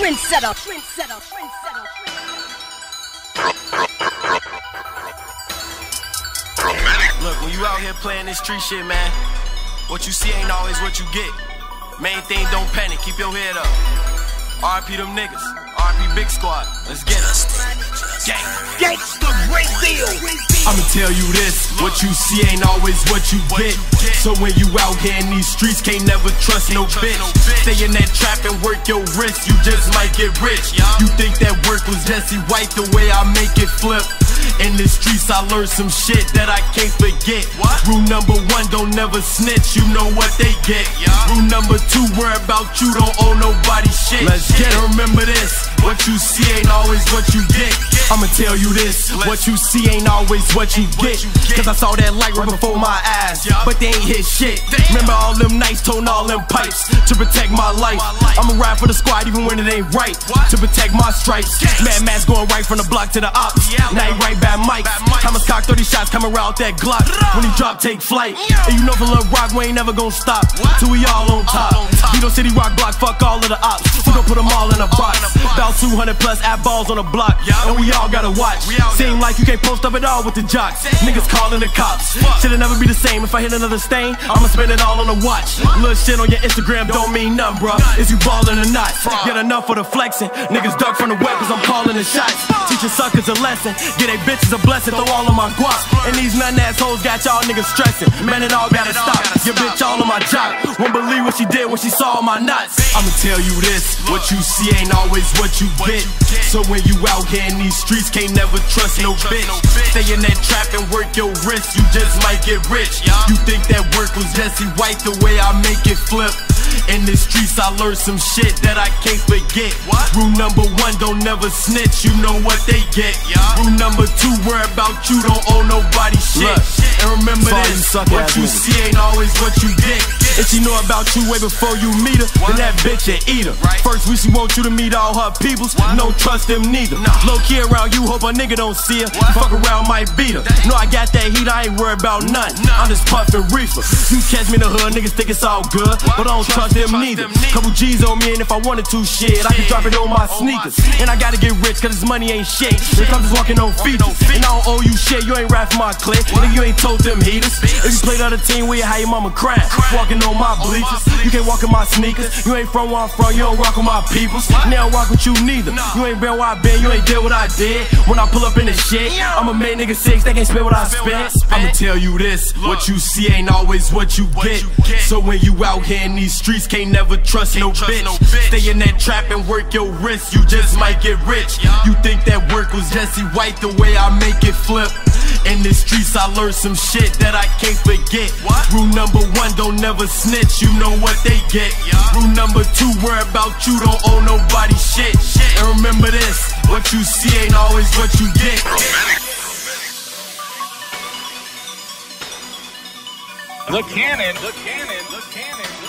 trendsetter, trendsetter, trendsetter. Look, when you out here playing this street shit, man, what you see ain't always what you get. Main thing, don't panic, keep your head up. RP them niggas, RP Big Squad, let's get us. Gang. Gangsta great deal. I'ma tell you this, what you see ain't always what you get. So when you out here in these streets, can't never trust no bitch. Stay in that trap and work your wrist, you just might get rich. You think that work was Jesse White the way I make it flip? In the streets, I learned some shit that I can't forget. Rule number one, don't never snitch, you know what they get. Rule number two, worry about you, don't owe nobody shit. Let's get it. Remember this, what you see ain't always what you get. I'ma tell you this, what you see ain't always what you get. Cause I saw that light right before my eyes, but they ain't hit shit. Remember all them nights, toting all them pipes to protect my life. I'ma ride for the squad even when it ain't right, to protect my stripes. Mad Max going right from the block to the ops. He right back Mike. Thomas cock 30 shots coming around that Glock. When he drop, take flight. And you know for Lil Rock, we ain't never gonna stop. Till we all on top. Vito City Rock Block, fuck all of the ops. We gon' put them all in a box. About 200 plus at balls on the block. And we all gotta watch. Seem like you can't post up at all with the jocks. Niggas calling the cops. Shit'll never be the same if I hit another stain. I'ma spend it all on the watch. Little shit on your Instagram don't mean nothing, bruh. Is you ballin' or not? Get enough for the flexing. Niggas duck from the weapons, I'm calling the shots. Teaching suckers a lesson. Get they bitches a blessing, throw all of my guap. And these none assholes got y'all niggas stressing. Man, it all gotta stop. Your bitch all on my jock. Won't believe what she did when she saw my nuts. I'ma tell you this, what you see ain't always what you get. So when you out here in these streets, can't never trust no bitch. Stay in that trap and work your wrist, you just might get rich. You think that work was Jesse White the way I make it flip? In the streets, I learned some shit that I can't forget. Rule number one, don't never snitch, you know what they get. Rule number two, worry about you, don't owe nobody shit. And remember this, what you see ain't always what you get. If she know about you way before you meet her, then that bitch a eater. First, we she want you to meet all her peoples, no trust them neither. Low key around you, hope a nigga don't see her. Fuck around, might beat her. No, I got that heat, I ain't worried about nothing. I'm just puffin' reefer. You catch me in the hood, niggas think it's all good, but I don't trust them neither. Couple G's on me, and if I wanted to, shit, I can drop it on my sneakers. And I gotta get rich, cause this money ain't shit. If I'm just walking on features, and I don't owe you shit, you ain't rap for my clique, nigga, you ain't told them heaters. If you played on the team, where you how your mama crying, walking on my bleachers. You can't walk in my sneakers, you ain't from where I'm from, you don't rock with my peoples. They don't rock with you neither. You ain't been where I been, you ain't did what I did. When I pull up in the shit, I'm a man nigga six, they can't spend what I spent. I'ma tell you this, what you see ain't always what you get. So when you out here in these streets, can't never trust no bitch. Stay in that trap and work your wrist, you just might get rich. You think that work was Jesse White the way I make it flip? In the streets, I learned some shit that I can't forget. Rule number one, don't never snitch, you know what they get. Rule number two, worry about you, don't owe nobody shit. And remember this, what you see ain't always what you get. The cannon. The cannon. The